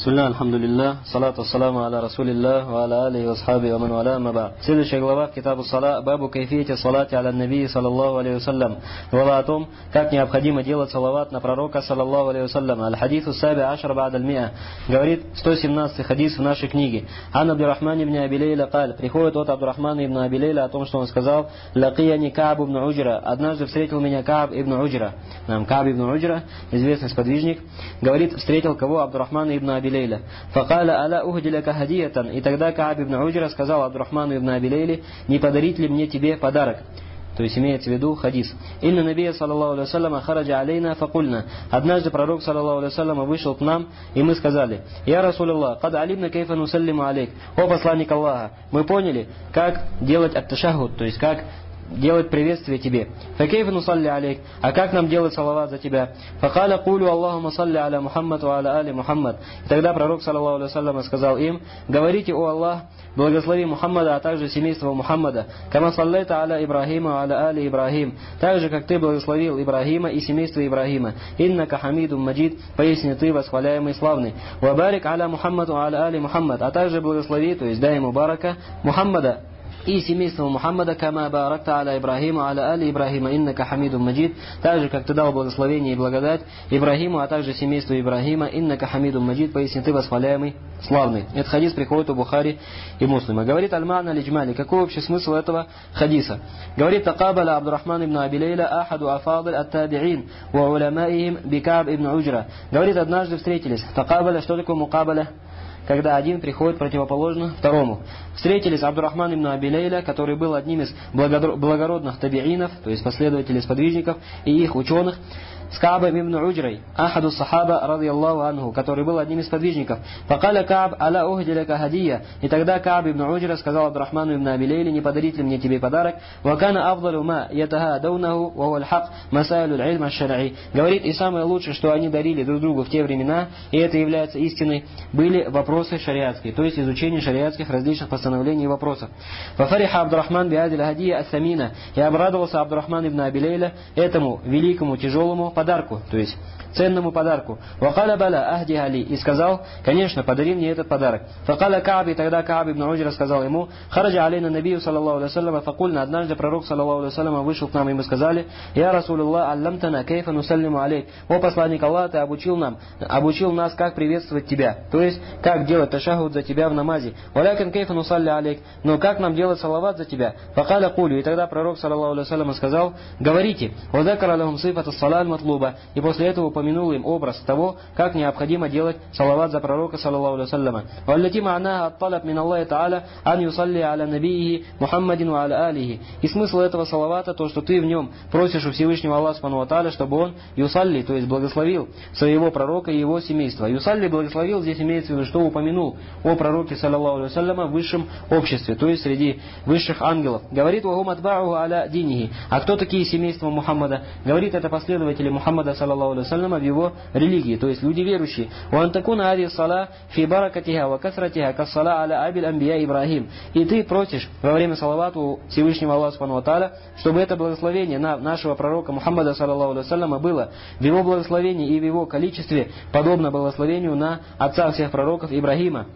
بسم الله الحمد لله صلاة والسلام على رسول الله وعلى آله وأصحابه ومن والاه ما بعد Следующая глава Китабу Сала Бабу Кайфияти Салати аля Наби саллаллаху алейhi вассалям Глава о том, как необходимо делать салават на пророка саллаллаху алейhi вассалям Аль-Хадису Саби Ашар Бад Аль-Миа Говорит 117 хадис в нашей книге Ан Абдурахман ибн Абилейля каль Приходит от Абдурахмана ибн Абилейля о том, что он сказал Лакияни Кааб ибн Уджра Однажды встретил меня Кааб ибн Уджра Нам Кааб ибн Уджра, известный сподвижник Говорит, встретил кого? Абдурахмана ибн Абилейля Абилейля. Факаля аля ухдиляка хадиятан. И тогда Кааб ибн Уджра сказал Абдурахману ибн Абилейли, не подарить ли мне тебе подарок? То есть имеется в виду хадис. Инна набия, саллаллаху алейhi вассаляма, хараджа алейна факульна. Однажды пророк, саллаллаху алейhi вассаляма, вышел к нам, и мы сказали, Я Расулаллах, кад алимна кейфа нусаллиму алейк. О посланник Аллаха, мы поняли, как делать атташахуд, то есть как делать приветствие тебе. Факейф нусалли алейк. А как нам делать салават за тебя? Факаля кулю Аллахума салли аля Мухаммад ва аля али Мухаммад. И тогда пророк, саллаллаху алейhi сказал им, говорите, о Аллах, благослови Мухаммада, а также семейство Мухаммада. Кама саллайта аля Ибрахима аля али Ибрахим. Так же, как ты благословил Ибрахима и семейство Ибрахима. Иннака хамидум маджид, поясни ты, восхваляемый славный. Вабарик аля Мухаммаду аля али Мухаммад. А также благослови, то есть дай ему барака, Мухаммада, и семейство Мухаммада, кама баракта аля Ибрахима, аля али Ибрахима, иннака хамидум маджид, так же, как ты дал благословение и благодать Ибрахиму, а также семейству Ибрахима, иннака хамидум маджид, поясни ты восхваляемый, славный. Этот хадис приходит у Бухари и Муслима. Говорит Аль-Мана Лиджмали, какой общий смысл этого хадиса? Говорит Такабаля Абдурахман ибн Абилейля, ахаду афадаль ат-таби'ин, ва уламаихим бикаб ибн Уджра. Говорит, однажды встретились. Такабаля, что такое мукабаля? Когда один приходит противоположно второму. Встретились Абдурахман ибн Абилейля, который был одним из благородных табиинов, то есть последователей сподвижников и их ученых, с Каабом ибн Уджрой, ахаду сахаба, ради Аллаху анху, который был одним из подвижников. Факаля Кааб, аля ухдиляка хадия. И тогда Кааб ибн Уджра сказал Абдурахману ибн Абилейли, не подарить ли мне тебе подарок? Вакана авдалю ма ятахадаунаху, ва аль-хак, масайлю иль шар'и. Говорит, и самое лучшее, что они дарили друг другу в те времена, и это является истиной, были вопросы шариатские, то есть изучение шариатских различных постановлений и вопросов. Фафариха Абдурахман биадиль хадия ас-самина. И обрадовался Абдурахман ибн Абилейля этому великому, тяжелому подарку, то есть ценному подарку. Вакаля бала ахди али. И сказал, конечно, подари мне этот подарок. Факаля Кааб, и тогда Кааб ибн Уджи сказал ему, хараджа алейна набию, саллаллаху алейhi факульна, однажды пророк, саллаллаху алейhi вышел к нам, и мы сказали, я Расулуллах, алламтана, кейфа нусаллиму алейк. О посланник Аллаха, ты обучил нам, обучил нас, как приветствовать тебя. То есть, как делать ташахуд за тебя в намазе. Валякин кейфа нусалли алейк. Но как нам делать салават за тебя? Факаля кулю. И тогда пророк, саллаллаху алейhi сказал, говорите, вадакара лахум сифата салат матлуба. И после этого упомянул им образ того, как необходимо делать салават за пророка, саллаллаху алейhi «Валлати ма'наха ат-талаб мин Аллахи та'аля ан юсалли аля набиихи Мухаммадин ва аля алихи». И смысл этого салавата, то, что ты в нем просишь у Всевышнего Аллаха, Субхану чтобы он юсалли, то есть благословил своего пророка и его семейство. Юсалли благословил, здесь имеется в виду, что упомянул о пророке, саллаллаху алейhi в высшем обществе, то есть среди высших ангелов. Говорит, «Вахум атба'уху аля динихи». А кто такие семейства Мухаммада? Говорит, это последователи Мухаммада, саллаллаху алейhi в его религии, то есть люди верующие. «Ван такуна ади сала фи баракатиха ва касратиха кассала аля абиль амбия Ибрахим». И ты просишь во время салавату Всевышнего Аллаха Субхану чтобы это благословение на нашего пророка Мухаммада, саллаллаху алейhi было в его благословении и в его количестве подобно благословению на отца всех пророков Ибрахима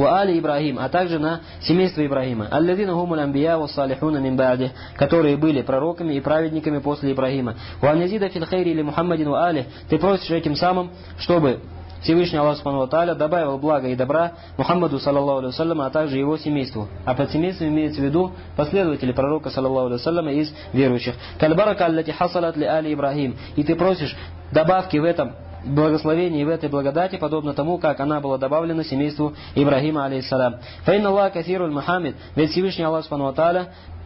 ва али Ибрагим, а также на семейство Ибрахима. Аллазина хумул амбия ва салихуна мин ба'ди, которые были пророками и праведниками после Ибрахима. Ва анязида фил хайри или Мухаммадин ва али, ты просишь этим самым, чтобы Всевышний Аллах Субхану Тааля добавил блага и добра Мухаммаду, саллаллаху алейхи салям, а также его семейству. А под семейством имеется в виду последователи пророка, саллаллаху алейхи из верующих. Кальбарака аллати хасалат ли али Ибрахим. И ты просишь добавки в этом благословении в этой благодати, подобно тому, как она была добавлена семейству Ибрахима, алейхиссалам. Фаин Аллах кафируль Мухаммед, ведь Всевышний Аллах Субхану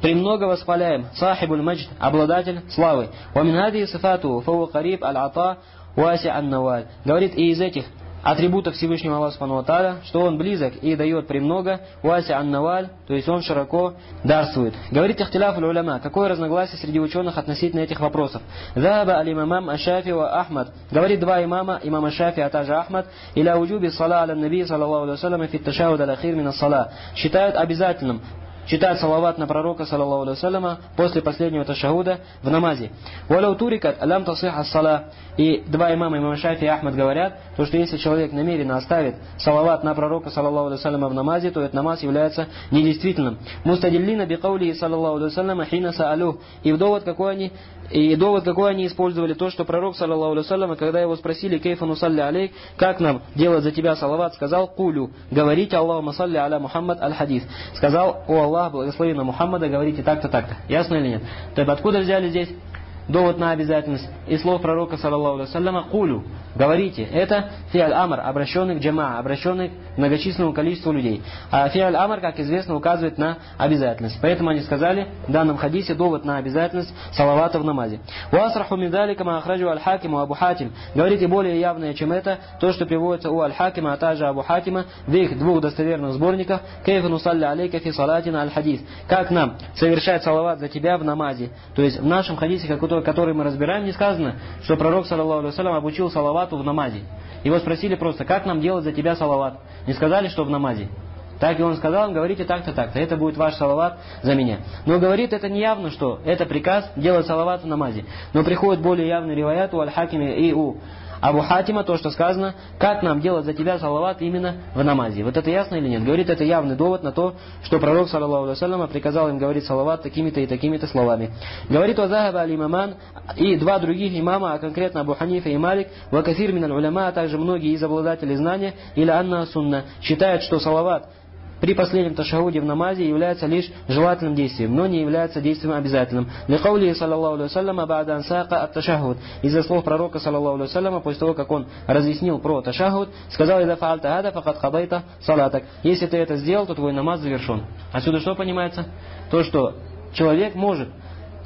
премного восхваляем, сахибуль маджд, обладатель славы. Вамин сифату, фау кариб аль-ата, уаси ан-наваль. Говорит, и из этих атрибутов Всевышнего Аллаха Субхану что он близок и дает премного, уаси аннаваль, то есть он широко дарствует. Говорит Ихтиляф уляма, какое разногласие среди ученых относительно этих вопросов. ذهب الإمامان الشافعي وأحمد. Говорит два имама, имама Шафи, а также Ахмад, إلى وجوب الصلاة على النبي، صلى الله عليه وسلم، في التشهد الأخير من الصلاة. Считают обязательным читать салават на пророка, صلى الله عليه после последнего ташахуда в намазе. ولو تركت لم تصح الصلاة. И два имама, имам Шафи и Ахмад говорят, то, что если человек намеренно оставит салават на пророка, صلى الله عليه в намазе, то этот намаз является недействительным. مستدلين بقوله، صلى الله عليه حين سألوه. И в довод какой они и довод какой они использовали, то, что пророк, саллаллаху алейhi когда его спросили, кейфа нусалли алейк, как нам делать за тебя салават, сказал, кулю, говорите Аллаху масалли аля Мухаммад аль-хадис. Сказал, о Аллах, благослови на Мухаммада, говорите так-то, так-то. Ясно или нет? То есть откуда взяли здесь довод на обязательность и слов пророка, саллаллаху алейhi кулю, Говорите, это фиаль амр, обращенный к джама, обращенный к многочисленному количеству людей. А фиаль амр, как известно, указывает на обязательность. Поэтому они сказали в данном хадисе довод на обязательность салавата в намазе. Уасраху мидалика маахраджу аль-хакиму абу хатим. Говорите более явное, чем это, то, что приводится у аль-хакима, а также абу хатима в их двух достоверных сборниках «Кейфа нусалли алейка фи салатина аль-хадис». Как нам совершать салават за тебя в намазе. То есть в нашем хадисе, который мы разбираем, не сказано, что пророк, алейhi обучил салават салавату в намазе. Его спросили просто, как нам делать за тебя салават? Не сказали, что в намазе. Так и он сказал, говорите так-то, так-то. Это будет ваш салават за меня. Но говорит это не явно, что это приказ делать салават в намазе. Но приходит более явный риваят у Аль-Хакиме и у Абу Хатима, то, что сказано, как нам делать за тебя салават именно в намазе. Вот это ясно или нет? Говорит, это явный довод на то, что пророк, саллаллаху алейhi приказал им говорить салават такими-то и такими-то словами. Говорит Вазахаба аль-Имаман и два других имама, а конкретно Абу Ханифа и Малик, Вакафир мин аль-Уляма, а также многие из обладателей знания, или Анна Сунна, считают, что салават при последнем ташахуде в намазе является лишь желательным действием, но не является действием обязательным. Ликаули саллаллаху алейhi ба'да ансака от ташахуд. Из-за слов пророка саллаллаху алейhi после того, как он разъяснил про ташахуд, сказал, «Ида фаальта ада факат хадайта салатак». Если ты это сделал, то твой намаз завершен. Отсюда что понимается? То, что человек может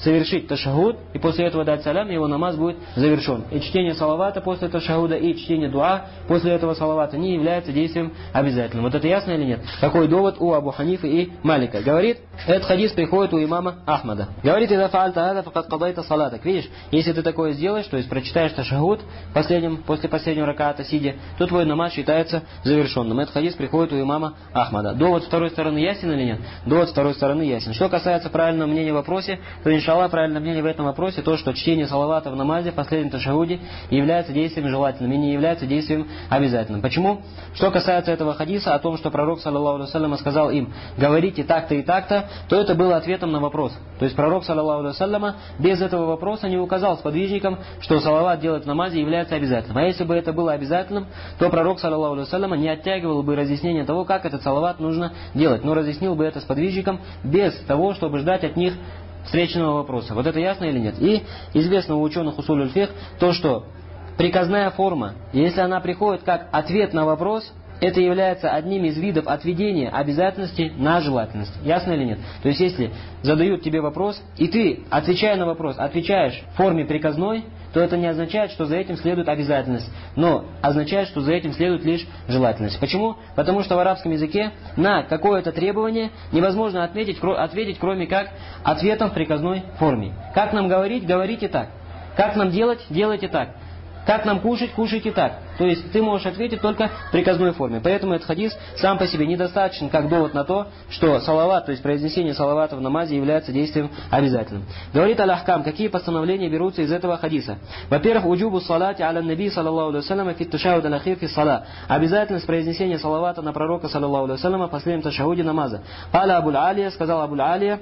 совершить ташахуд, и после этого дать салям, его намаз будет завершен. И чтение салавата после ташахуда, и чтение дуа после этого салавата не является действием обязательным. Вот это ясно или нет? Какой довод у Абу Ханифы и Малика? Говорит, этот хадис приходит у имама Ахмада. Говорит, «Ида фаальта ада факат кадайта салатак». Видишь, если ты такое сделаешь, то есть прочитаешь ташахуд последним, после последнего раката сидя, то твой намаз считается завершенным. Этот хадис приходит у имама Ахмада. Довод второй стороны ясен или нет? Довод второй стороны ясен. Что касается правильного мнения в вопросе, то иншаллах, правильное мнение в этом вопросе то, что чтение салавата в намазе в последнем ташахуде является действием желательным и не является действием обязательным. Почему? Что касается этого хадиса о том, что пророк, саллаллаху алейhi сказал им, говорите так-то и так-то, то это было ответом на вопрос. То есть пророк, саллаллаху алейhi без этого вопроса не указал сподвижникам, что салават делать в намазе является обязательным. А если бы это было обязательным, то пророк, саллаллаху алейhi не оттягивал бы разъяснение того, как этот салават нужно делать, но разъяснил бы это сподвижникам без того, чтобы ждать от них встречного вопроса. Вот это ясно или нет? И известно у ученых усуль фех то, что приказная форма, если она приходит как ответ на вопрос, это является одним из видов отведения обязательности на желательность. Ясно или нет? То есть, если задают тебе вопрос, и ты, отвечая на вопрос, отвечаешь в форме приказной, то это не означает, что за этим следует обязательность, но означает, что за этим следует лишь желательность. Почему? Потому что в арабском языке на какое-то требование невозможно отметить, ответить, кроме как ответом в приказной форме. Как нам говорить? Говорите так. Как нам делать? Делайте так. Как нам кушать? Кушайте так. То есть ты можешь ответить только в приказной форме. Поэтому этот хадис сам по себе недостаточен как довод на то, что салават, то есть произнесение салавата в намазе является действием обязательным. Говорит Аллахкам, какие постановления берутся из этого хадиса? Во-первых, уджубу салати аля наби саллаллаху алейhi фи ташахуд алахир фи сала. Обязательность произнесения салавата на пророка саллаллаху алейhi в последнем ташахуде намаза. Аля Абуль Алия, сказал Абуль Алия,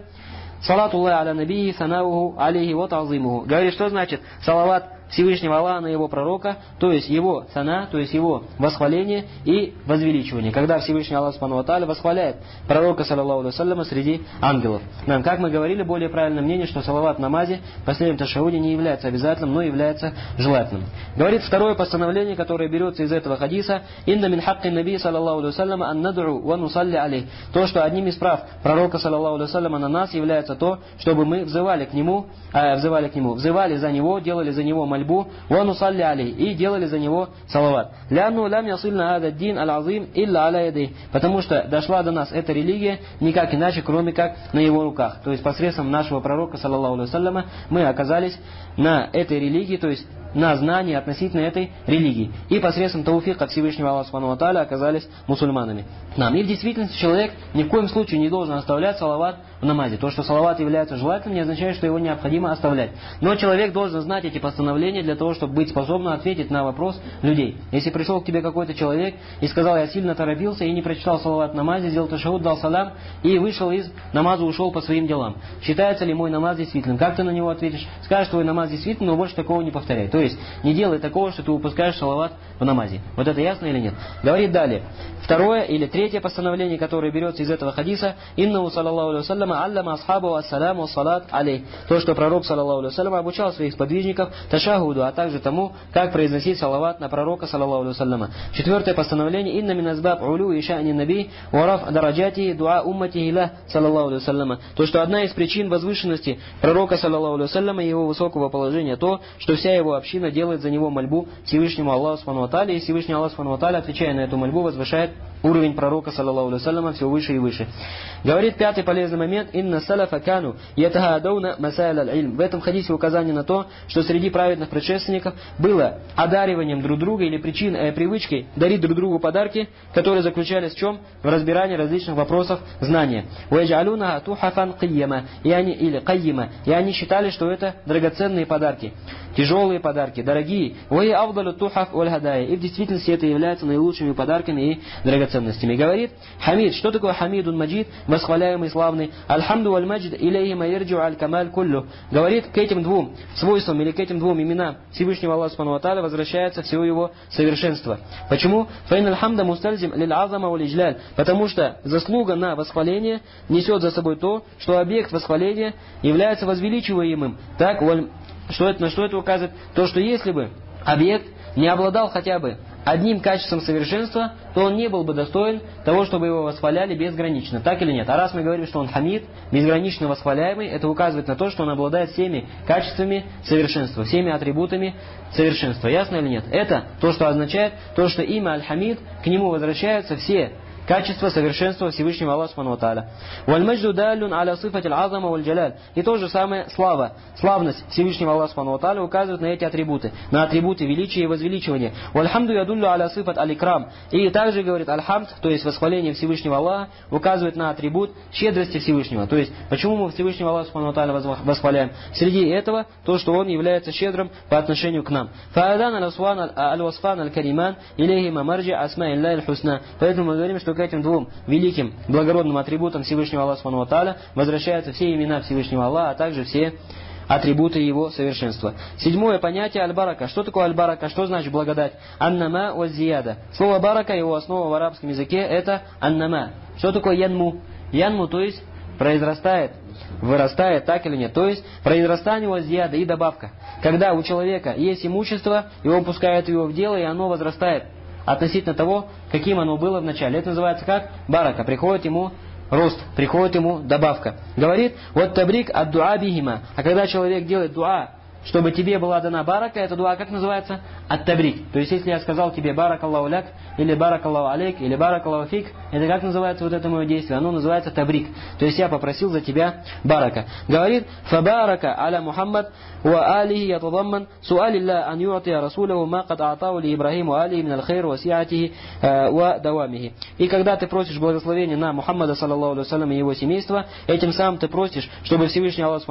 Салату Аллах аля набии, санауху, алейхи вот азимуху. Говорит, что значит салават Всевышнего Аллаха на его пророка, то есть его цена, то есть его восхваление и возвеличивание. Когда Всевышний Аллах Субхану восхваляет пророка, саллаллаху алейhi среди ангелов. Нам, как мы говорили, более правильное мнение, что салават намазе в последнем ташауде не является обязательным, но является желательным. Говорит второе постановление, которое берется из этого хадиса, «Инна мин хакки наби, саллаллаху алейhi ан надру ва нусалли алейх». То, что одним из прав пророка, саллаллаху алейhi на нас является то, чтобы мы взывали к нему, э, взывали к нему, взывали за него, делали за него мольбу, ва нусалли алей, и делали за него салават. Ляну лям ясильна ада дин аль азим илля аля Потому что дошла до нас эта религия никак иначе, кроме как на его руках. То есть посредством нашего пророка, саллаллаху алейhi мы оказались на этой религии, то есть на знание относительно этой религии. И посредством тауфика Всевышнего Аллаха Субхану оказались мусульманами. Нам. И в действительности человек ни в коем случае не должен оставлять салават в намазе. То, что салават является желательным, не означает, что его необходимо оставлять. Но человек должен знать эти постановления для того, чтобы быть способным ответить на вопрос людей. Если пришел к тебе какой-то человек и сказал, я сильно торопился и не прочитал салават в намазе, сделал ташахуд, дал салам и вышел из намаза, ушел по своим делам. Считается ли мой намаз действительным? Как ты на него ответишь? Скажешь, твой намаз действительный, но больше такого не повторяй. То есть, не делай такого, что ты упускаешь салават в намазе. Вот это ясно или нет? Говорит далее. Второе или третье постановление, которое берется из этого хадиса, «Иннаху, саллаллаху алейhi вассаляма, аллама асхабу ассаляму салат алей». То, что пророк, саллаллаху алейhi вассаляма, обучал своих сподвижников ташахуду, а также тому, как произносить салават на пророка, саллаллаху алейhi вассаляма. Четвертое постановление, «Инна мин азбаб улю и ша'ни наби, уараф дараджати дуа уммати иля, саллаллаху алейhi вассаляма». То, что одна из причин возвышенности пророка, саллаллаху алейhi вассаляма, и его высокого положения, то, что вся его делает за него мольбу Всевышнему Аллаху, Субхану и Всевышний Аллах, Субхану отвечая на эту мольбу, возвышает уровень пророка, саллаллаху алейhi все выше и выше. Говорит пятый полезный момент, «Инна салафа кану ятахадауна масайл аль-ильм». В этом хадисе указание на то, что среди праведных предшественников было одариванием друг друга или причин, э, привычкой дарить друг другу подарки, которые заключались в чем? В разбирании различных вопросов знания. «Уэджалуна тухафан кийяма» и они, или «кайима», и они считали, что это драгоценные подарки. Тяжелые подарки, дорогие. «Уэй авдалю тухаф уль И в действительности это является наилучшими подарками и драгоценностями. Говорит Хамид. Что такое Хамидун Маджид? Восхваляемый, славный. Альхамду аль маджид илейхи майрджу аль камаль куллю. Говорит к этим двум свойствам или к этим двум именам Всевышнего Аллаха Субхану возвращается все его совершенство. Почему? Файн альхамда мустальзим лиль азама уль Потому что заслуга на восхваление несет за собой то, что объект восхваления является возвеличиваемым. Так, что это, на что это указывает? То, что если бы объект не обладал хотя бы одним качеством совершенства, то он не был бы достоин того, чтобы его восхваляли безгранично. Так или нет? А раз мы говорим, что он хамид, безгранично восхваляемый, это указывает на то, что он обладает всеми качествами совершенства, всеми атрибутами совершенства. Ясно или нет? Это то, что означает то, что имя Аль-Хамид, к нему возвращаются все Качество совершенства Всевышнего Аллаха Субхану Тааля. Вальмаджду далюн аля сифати азама валь джаляль. И то же самое слава, славность Всевышнего Аллаха Субхану Тааля указывает на эти атрибуты, на атрибуты величия и возвеличивания. Вальхамду ядуллю аля сифат аликрам. И также говорит альхамд, то есть восхваление Всевышнего Аллаха, указывает на атрибут щедрости Всевышнего. То есть, почему мы Всевышнего Аллаха Субхану Тааля восхваляем? Среди этого, то, что Он является щедрым по отношению к нам. Поэтому мы говорим, что к этим двум великим благородным атрибутам Всевышнего Аллаха Субхану возвращаются все имена Всевышнего Аллаха, а также все атрибуты его совершенства. Седьмое понятие аль-барака. Что такое аль-барака? Что значит благодать? Аннама уаззияда. Слово барака, его основа в арабском языке это аннама. Что такое янму? Янму, то есть произрастает, вырастает, так или нет. То есть произрастание уаззияда и добавка. Когда у человека есть имущество, и он пускает его в дело, и оно возрастает относительно того, каким оно было в начале. Это называется как барака. Приходит ему рост, приходит ему добавка. Говорит, вот табрик от дуа бихима. А когда человек делает дуа чтобы тебе была дана барака, это дуа как называется? Ат-табрик. То есть, если я сказал тебе барак Аллаху ляк, или барак Аллаху алейк, или барак Аллаху фик, это как называется вот это мое действие? Оно называется табрик. То есть, я попросил за тебя барака. Говорит, фабарака аля Мухаммад ва алихи ятадамман суалилля ан юатия расулаху ма кад атау ли Ибрахиму алихи мин аль-хайр ва сиатихи э, ва давамихи. И когда ты просишь благословения на Мухаммада, саллаллаху алейhi и его семейство, этим самым ты просишь, чтобы Всевышний Аллах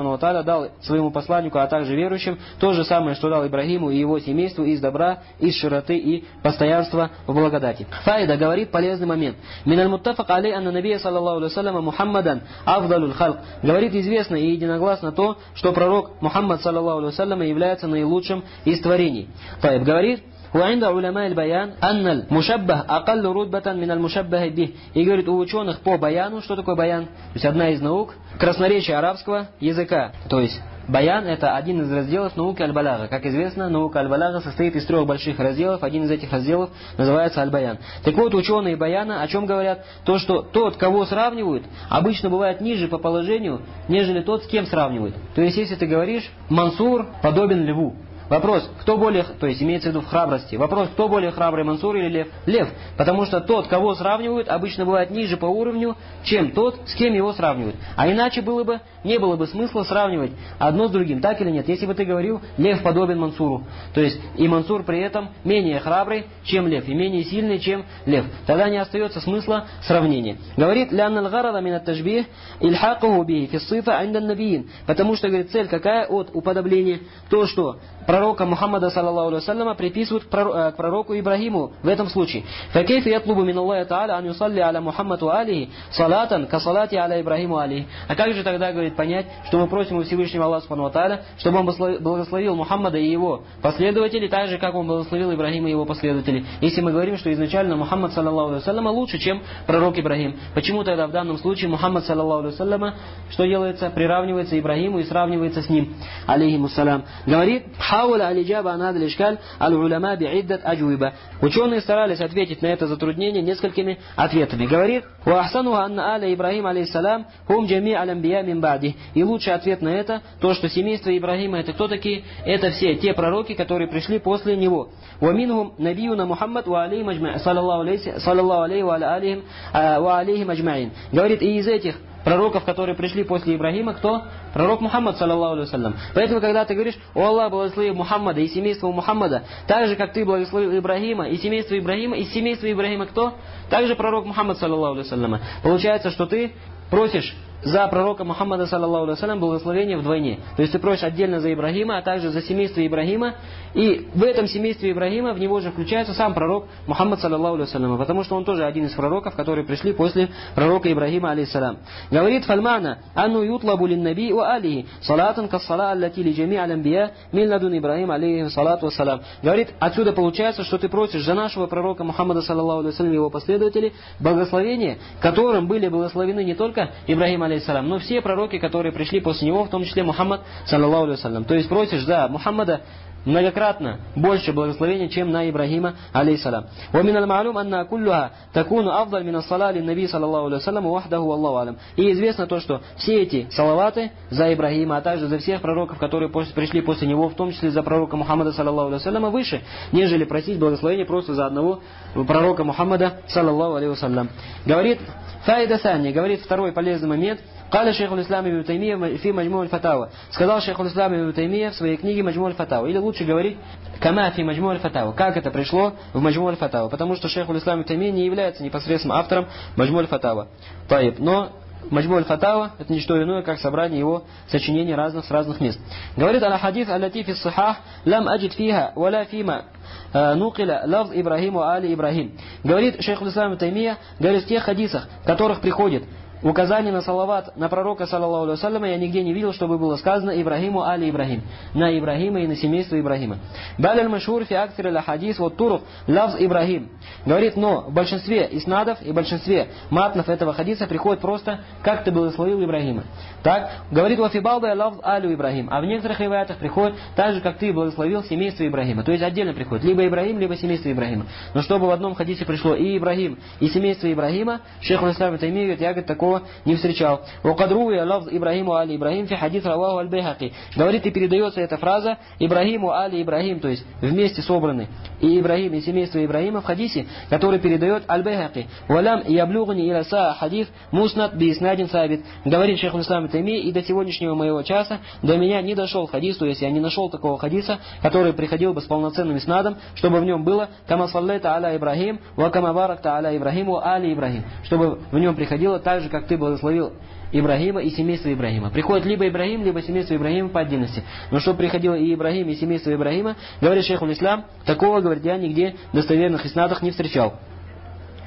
дал своему посланнику, а также верующим, будущем то же самое, что дал Ибрагиму и его семейству из добра, из широты и постоянства в благодати. Файда говорит полезный момент. Миналь муттафак алей анна набия саллаллаху алейhi Мухаммадан авдалюл халк. Говорит известно и единогласно то, что пророк Мухаммад саллаллаху алейhi является наилучшим из творений. Файд говорит, وعند علماء البيان أن المشبه أقل رتبة من المشبه به. И говорит у ученых по баяну, что такое баян? То есть одна из наук, красноречие арабского языка. То есть Баян – это один из разделов науки Аль-Балага. Как известно, наука Аль-Балага состоит из трех больших разделов. Один из этих разделов называется Аль-Баян. Так вот, ученые Баяна о чем говорят? То, что тот, кого сравнивают, обычно бывает ниже по положению, нежели тот, с кем сравнивают. То есть, если ты говоришь, Мансур подобен льву, Вопрос, кто более, то есть имеется в виду в храбрости. Вопрос, кто более храбрый, Мансур или Лев? Лев. Потому что тот, кого сравнивают, обычно бывает ниже по уровню, чем тот, с кем его сравнивают. А иначе было бы, не было бы смысла сравнивать одно с другим, так или нет? Если бы ты говорил, Лев подобен Мансуру, то есть и Мансур при этом менее храбрый, чем Лев, и менее сильный, чем Лев. Тогда не остается смысла сравнения. Говорит, «Лянна алгарада мин тажбих ильхакуху бихи фиссифа индан набиин». Потому что, говорит, цель какая от уподобления? То, что пророка Мухаммада, саллаллаху алейhi приписывают э, к пророку Ибрагиму в этом случае. فكيف يطلب من الله تعالى أن يصلي على محمد وآله صلاة كصلاة على إبراهيم وآله А как же тогда, говорит, понять, что мы просим у Всевышнего Аллаха Субхану чтобы он благословил Мухаммада и его последователей, так же, как он благословил Ибрагима и его последователей. Если мы говорим, что изначально Мухаммад, саллаллаху алейhi лучше, чем пророк Ибрагим. Почему тогда в данном случае Мухаммад, саллаллаху алейhi что делается? Приравнивается Ибрагиму и сравнивается с ним, алейхимуссалям. Говорит, хауля алиджаба анад лишкаль аль-уляма би'иддат аджуиба. Ученые старались ответить на это затруднение несколькими ответами. Говорит, «Ва ахсануха анна аля Ибрахим алейхиссалам хум джами алямбия мин ба'ди». И лучший ответ на это, то, что семейство Ибрахима это кто такие? Это все те пророки, которые пришли после него. Мухаммад ва алейхи маджма'ин. Саллаллаху алейхи ва алейхим ва алейхим аджма'ин. Говорит, и из этих пророков, которые пришли после Ибрагима, кто? Пророк Мухаммад, саллаллаху алейhi Поэтому, когда ты говоришь, о Аллах, благослови Мухаммада и семейство Мухаммада, так же, как ты благословил Ибрагима и семейство Ибрагима, и семейство Ибрагима кто? Также пророк Мухаммад, саллаллаху алейhi Получается, что ты просишь за пророка Мухаммада, саллаллаху алейhi благословение вдвойне. То есть ты просишь отдельно за Ибрагима, а также за семейство Ибрагима. И в этом семействе Ибрагима в него же включается сам пророк Мухаммад, саллаллаху алейhi потому что он тоже один из пророков, которые пришли после пророка Ибрагима, алейхиссалам. Говорит Фальмана, «Анну ютлабу лин наби у алихи, салатан кассала аллати ли джами алямбия, мин ладун Ибрагим, алейхи салату вассалам». Говорит, отсюда получается, что ты просишь за нашего пророка Мухаммада, саллаллаху алейhi и его последователей, благословения, которым были благословены не только Ибрагим, алейхиссалам, алейхиссалам, но все пророки, которые пришли после него, в том числе Мухаммад, саллаллаху алейхиссалам. То есть просишь за Мухаммада многократно больше благословения, чем на Ибрагима, алейхиссалам. ومن المعلوم أن كلها تكون أفضل من الصلاة للنبي صلى الله عليه وسلم وحده والله أعلم. И известно то, что все эти салаваты за Ибрагима, а также за всех пророков, которые пришли после него, в том числе за пророка Мухаммада, саллаллаху алейhi выше, нежели просить благословения просто за одного пророка Мухаммада, саллаллаху алейhi Говорит, Фаида Сани, говорит второй полезный момент – Каля шейх Ислам Ибн Таймия фи Маджму Фатава. Сказал шейх Ислам Ибн Таймия в своей книге Маджму Фатава. Или лучше говорить Кама фи Маджму Фатава. Как это пришло в Маджму Фатава? Потому что шейх Ислам Ибн Таймия не является непосредственным автором Маджму Фатава. Таиб. Но Маджму Фатава это не что иное, как собрание его сочинений разных с разных мест. Говорит аля хадис аллати фи сахах лам аджид фиха валя фима нукиля лавз Ибрахиму али Ибрахим. Говорит шейх Ислам Таймия, говорит в тех хадисах, в которых приходит указание на салават на пророка, саллаллаху алейhi я нигде не видел, чтобы было сказано Ибрахиму али Ибрахим. На Ибрахима и на семейство Ибрахима. Баль машур фи актир ля хадис вот турух лавз Ибрахим. Говорит, но в большинстве иснадов и большинстве матнов этого хадиса приходит просто, как ты благословил Ибрахима. Так, говорит Вафибалда лавз алю Ибрахим. А в некоторых риваятах приходит так же, как ты благословил семейство Ибрахима. То есть отдельно приходит либо Ибрахим, либо семейство Ибрахима. Но чтобы в одном хадисе пришло и Ибрахим, и семейство Ибрахима, шейх Ислам Таймия говорит, я говорит, такого не встречал. Вакадру я лавз Ибрахиму али Ибрахим фи хадис раваху аль бейхаки. Говорит и передается эта фраза Ибрахиму али Ибрахим, то есть вместе собраны и Ибрахим, и семейство Ибрахима в хадисе, который передает аль бейхаки. Валям яблугани иля са хадис муснат би сабит. Говорит шейх Ислам Тайми, и до сегодняшнего моего часа до меня не дошел хадис, то есть я не нашел такого хадиса, который приходил бы с полноценным иснадом, чтобы в нем было кама саллайта аля Ибрахим, ва кама аля Ибрахиму али Ибрахим. Чтобы в нем приходило так же, как ты благословил Ибрагима и семейство Ибрагима. Приходит либо Ибрагим, либо семейство Ибрагима по отдельности. Но чтобы приходило и Ибрагим, и семейство Ибрагима, говорит шейх Ислам, такого, говорит, я нигде в достоверных иснадах не встречал.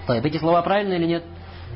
Эти слова правильные или нет?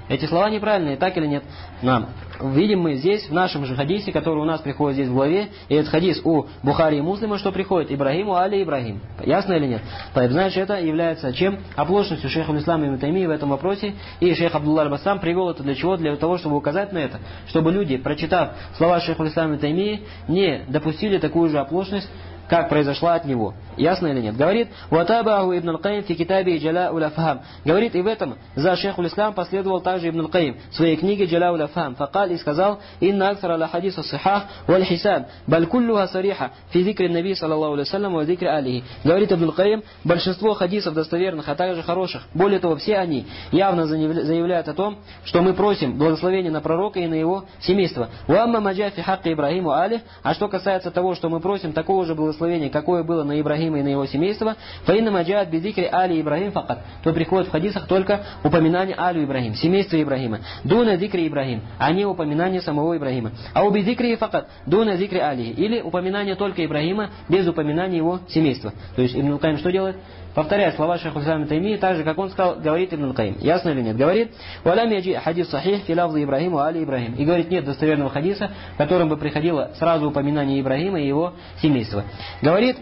Эти слова неправильные, так или нет? Нам. Видим мы здесь, в нашем же хадисе, который у нас приходит здесь в главе, и этот хадис у Бухари и Муслима, что приходит Ибрагиму, Али Ибрагим. Ясно или нет? Так, значит, это является чем? Оплошностью шейха Ислама и Тайми в этом вопросе. И шейх Абдулла Басам привел это для чего? Для того, чтобы указать на это. Чтобы люди, прочитав слова шейха Ислама и Тайми, не допустили такую же оплошность как произошла от него. Ясно или нет? Говорит, «Ватабаху Ибн Аль-Каим фи китабе Джаля Уляфхам». Говорит, и в этом за шейху Ислам последовал также Ибн Аль-Каим в своей книге Джаля Уляфхам. Факал и сказал, «Инна аксара ла хадиса сихах валь хисан, баль куллюха сариха фи зикре наби саллаллаху алейсалям ва зикре алихи». Говорит Ибн Аль-Каим, большинство хадисов достоверных, а также хороших, более того, все они явно заявляют о том, что мы просим благословения на пророка и на его семейство. «Уамма маджа фи хакки Ибрахиму али», а что касается того, что мы просим такого же благословения, какое было на Ибрахима и на его семейство, фаинна маджаат бидикри али Ибрахим факат, то приходит в хадисах только упоминание Алю Ибрахим, семейства Ибрахима. Дуна дикри Ибрахим, а не упоминание самого Ибрахима. А у бидикри факат, дуна дикри Али, или упоминание только Ибрахима без упоминания его семейства. То есть Ибн Каим что делает? Повторяя слова Шейху Ислами Тайми, так же, как он сказал, говорит Ибн Каим. Ясно или нет? Говорит, «Валям яджи хадис сахих филавза Ибрахиму али Ибрахим». И говорит, нет достоверного хадиса, в котором бы приходило сразу упоминание Ибрахима и его семейства. Говорит,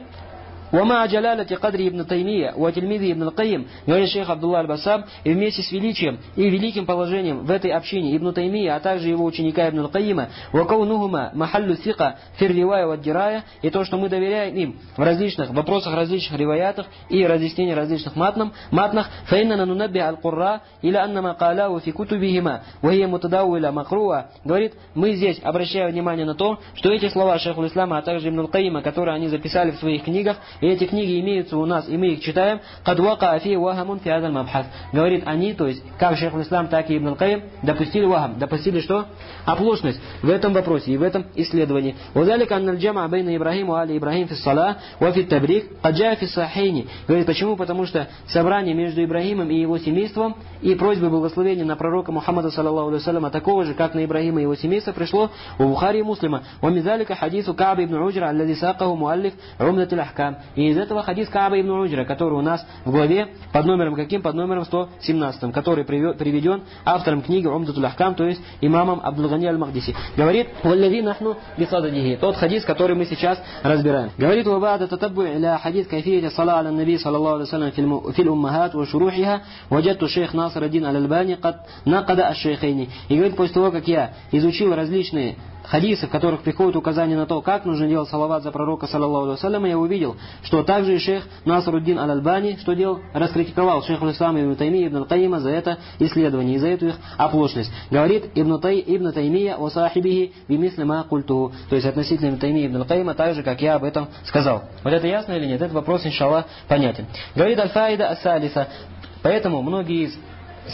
Вама джалалати кадри ибн Таймия, у Атильмиды ибн Аль-Каим, говорит шейх Абдулла Аль-Басаб, и вместе с величием и великим положением в этой общине Ибн Таймия, а также его ученика Ибн Аль-Каима, вакаунухума махаллю сика фирривая ваддирая, и то, что мы доверяем им в различных вопросах различных риваятах и разъяснении различных матнам, матнах, фаинна нунабби аль-курра или аннама калау фи кутубихима, вахия мутадау или макруа, говорит, мы здесь обращаем внимание на то, что эти слова шейху ислама, а также Ибн Аль-Каима, которые они записали в своих книгах, и эти книги имеются у нас, и мы их читаем. Кадвака афи вахамун фиадал мабхас. Говорит они, то есть как шейх ислам, так и Ибн Каим, допустили вахам, допустили что? Оплошность в этом вопросе и в этом исследовании. Узалик анна джама бейна Ибрахим али Ибрахим фи сала ва фи табрик каджа фи сахини. Говорит, почему? Потому что собрание между Ибрахимом и его семейством и просьбы благословения на пророка Мухаммада саллаллаху алейхи салям, а такого же, как на Ибрахима и его семейство, пришло у Бухари и Муслима. Ва мизалика хадису Кааб ибн Уджра, аллази сакаху муаллиф, умнатил ахкам. И из этого хадис Кааба ибн Уджра, который у нас в главе под номером каким? Под номером 117, который приведен автором книги Умдатул Ахкам, то есть имамом Абдулгани Аль-Махдиси. Говорит, «Валлади нахну бисададихи». Тот хадис, который мы сейчас разбираем. Говорит, «Вабада татаббу иля хадис кайфияти сала аля наби саллаллаху алейhi салям фил уммахат ва шурухиха ваджатту шейх Наср один аль-Альбани кад накада аш-шейхейни». И говорит, после того, как я изучил различные хадисы, в которых приходит указание на то, как нужно делать салават за пророка, саллаллаху алейhi я увидел, что также и шейх Насруддин Аль-Альбани, что делал, раскритиковал шейх Ислам Ибн Тайми Ибн Каима за это исследование и за эту их оплошность. Говорит Ибн, Тай, Ибн Таймия о сахибихи бимисли ма культуху. То есть относительно Ибн Тайми Ибн Каима, так же, как я об этом сказал. Вот это ясно или нет? Этот вопрос, иншаллах, понятен. Говорит Аль-Фаида Ас-Салиса. Поэтому многие из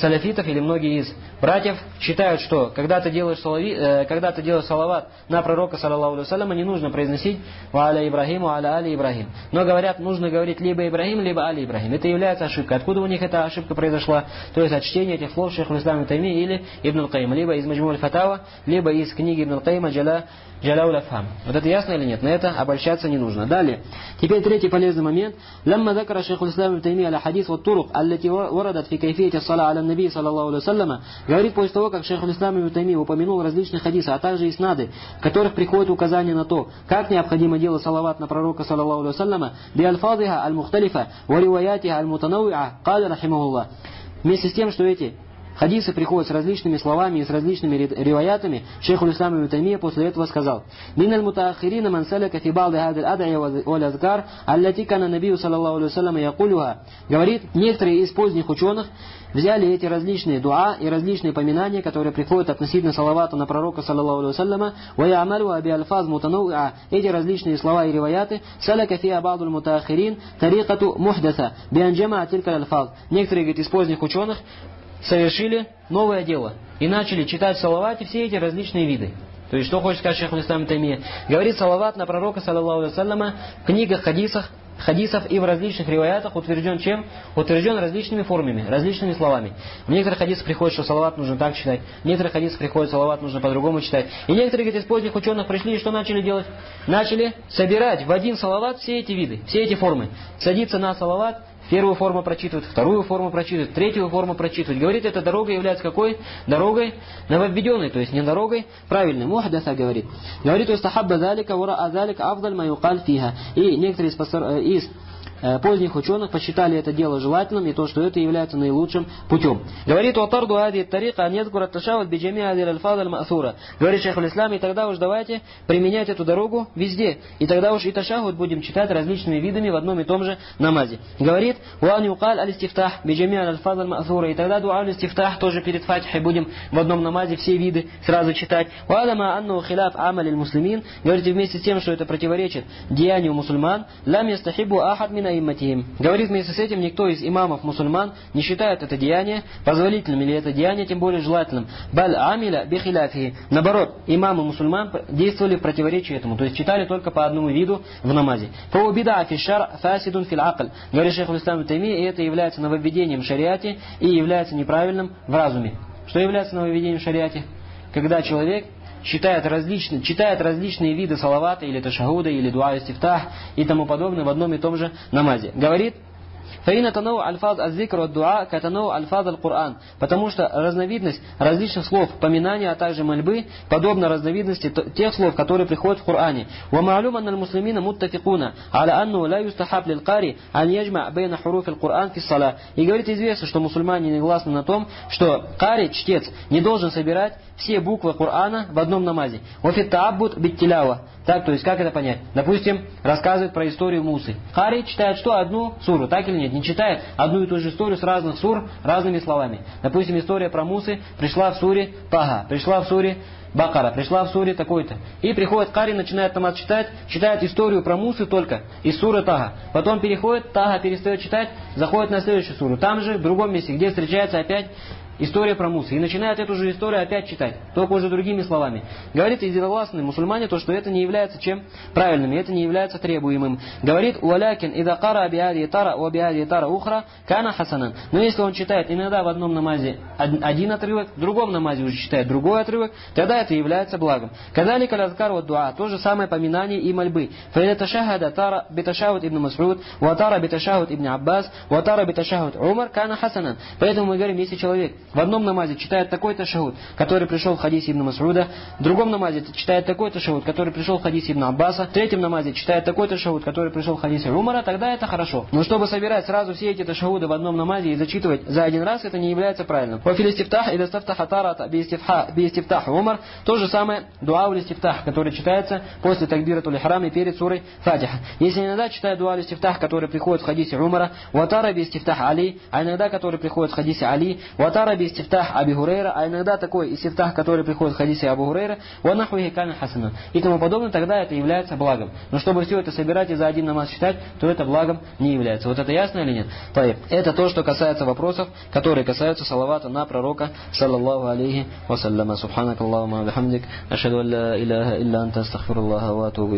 саляфитов или многие из братьев считают, что когда ты делаешь, салави, э, когда ты делаешь салават на пророка, саллаллаху алейхи не нужно произносить «Ва аля Ибрагиму, аля али Ибрагим». Но говорят, нужно говорить либо Ибрагим, либо али Ибрагим. Это является ошибкой. Откуда у них эта ошибка произошла? То есть от чтения этих слов Шейх Ислам Тайми или Ибн Аль-Каим, либо из Маджмуль Фатава, либо из книги Ибн Аль-Каима Джалау Джаляуля Вот это ясно или нет? На это обольщаться не нужно. Далее. Теперь третий полезный момент. Лямма дакара Шейх Ислам Тайми аля хадис вот турук, аллати варадат фи кайфиете сала аля Наби, саллаллаху алейсалама, говорит после того, как шейх Ислам Ибн Тайми упомянул различные хадисы, а также иснады, в которых приходит указание на то, как необходимо делать салават на пророка, саллаллаху алейсалама, би аль-фадиха аль-мухталифа, ва риваятиха аль-мутанауиа, кали рахимахуллах. Вместе с тем, что эти Хадисы приходят с различными словами и с различными риваятами. Шейх Улислам Ибн Таймия после этого сказал: "Мин аль-мутаахирина ман салака фи ба'д хадhi al-ad'iya wal azkar allati kana набию саллаллаху алейхи вассалям якулюха". Говорит, некоторые из поздних ученых взяли эти различные дуа и различные поминания, которые приходят относительно салавата на пророка саллаллаху алейхи вассаляма, ва я'малу аби альфаз мутанауиа. Эти различные слова и риваяты салака фи ба'д аль-мутаахирин тарикату мухдаса би анджама тилька альфаз. Некоторые говорит, из поздних ученых совершили новое дело и начали читать салават и все эти различные виды. То есть, что хочет сказать Шейх Ислам Тайми? Говорит салават на пророка, саллаллаху алейhi в книгах, хадисах, хадисов и в различных риваятах утвержден чем? Утвержден различными формами, различными словами. В некоторых хадисах приходит, что салават нужно так читать, в некоторых хадисах приходит, салават нужно по-другому читать. И некоторые говорит, из поздних ученых пришли и что начали делать? Начали собирать в один салават все эти виды, все эти формы. Садиться на салават Первую форму прочитывают, вторую форму прочитывают, третью форму прочитывают. Говорит, эта дорога является какой? Дорогой нововведенной, то есть не дорогой правильной. Мухдаса говорит. Говорит, «Устахабба залика, вара азалика, авдаль маюкаль фиха». И некоторые из, из э, поздних ученых посчитали это дело желательным и то, что это является наилучшим путем. Говорит, «Ватарду ади тарика аньязгура ташават биджами адир альфад аль маасура». Говорит шейх ислам, и тогда уж давайте применять эту дорогу везде. И тогда уж и ташахуд будем читать различными видами в одном и том же намазе. Говорит, «Уан юкаль аль-истифтах биджами аль-альфад аль маасура». И тогда дуа аль-истифтах тоже перед фатихой будем в одном намазе все виды сразу читать. «Уадама анну хиляф амаль муслимин». Говорите, вместе с тем, что это противоречит деянию мусульман, «Лам ястахибу ахад мина имматихим». Говорит, вместе с этим никто из имамов мусульман не считает это деяние позволительным или это деяние тем более желательным. Баль амиля бихиляфихи. Наоборот, имамы мусульман действовали в противоречии этому, то есть читали только по одному виду в намазе. Фау бида фишар фасидун фил акль. Говорит шейх Ислам Тайми, и это является нововведением в шариате и является неправильным в разуме. Что является нововведением в шариате? Когда человек читает различные, читает различные виды салавата или ташагуда, или дуа истифтах и тому подобное в одном и том же намазе. Говорит, Фаина таноу альфаз аззикр от дуа катаноу альфаз аль-Кур'ан. Потому что разновидность различных слов поминания, а также мольбы, подобна разновидности тех слов, которые приходят в Коране. Ва ма'лум анна аль-муслимина муттафикуна аля анну ла юстахаб лил кари ан яджма бейна хуруф аль-Кур'ан фи сала. И говорит известно, что мусульмане не гласны на том, что кари, чтец, не должен собирать все буквы Корана в одном намазе. Офит тааббут биттилява. Так, то есть, как это понять? Допустим, рассказывает про историю Мусы. Хари читает что? Одну суру, так или нет? Не читает одну и ту же историю с разных сур, разными словами. Допустим, история про Мусы пришла в суре Тага, пришла в суре Бакара, пришла в суре такой-то. И приходит Кари, начинает намаз читать, читает историю про Мусы только из суры Тага. Потом переходит, Тага перестает читать, заходит на следующую суру. Там же, в другом месте, где встречается опять История про Мусы. И начинает эту же историю опять читать, только уже другими словами. Говорит единогласные мусульмане то, что это не является чем? Правильным, это не является требуемым. Говорит, «Уалякин ида кара биади тара у биади тара ухра кана хасанан». Но если он читает иногда в одном намазе один отрывок, в другом намазе уже читает другой отрывок, тогда это является благом. Кадали калазкар вот дуа, то же самое поминание и мольбы. Фаида ташахада тара биташахут ибн Масруд, ватара биташахут ибн Аббас, ватара биташахут Умар кана хасанан. Поэтому мы говорим, если человек в одном намазе читает такой-то шахуд, который пришел в хадисе Ибн Масруда, в другом намазе читает такой-то шахуд, который пришел в хадисе Ибн Аббаса, в третьем намазе читает такой-то шахуд, который пришел в хадисе Умара, тогда это хорошо. Но чтобы собирать сразу все эти ташахуды в одном намазе и зачитывать за один раз, это не является правильным. По филистифтах или стафтаха тарата биистифтах Умар, то же самое дуа улистифтах, который читается после такбира тулихрам и перед сурой Фатиха. Если иногда читает дуа улистифтах, который приходит в хадисе Умара, ватара биистифтах Али, а иногда который приходит в хадисе Али, ватара истифтах Аби Гурейра, а иногда такой истифтах, который приходит в хадисе Абу Гурейра, ванахуихи кана хасана и тому подобное, тогда это является благом. Но чтобы все это собирать и за один намаз читать, то это благом не является. Вот это ясно или нет? Таиб. Это то, что касается вопросов, которые касаются салавата на пророка, саллаллаху алейхи вассаляма. Субханак Аллахума бихамдик. Ашаду алла иляха илля анта астахфируллаха ва атубу.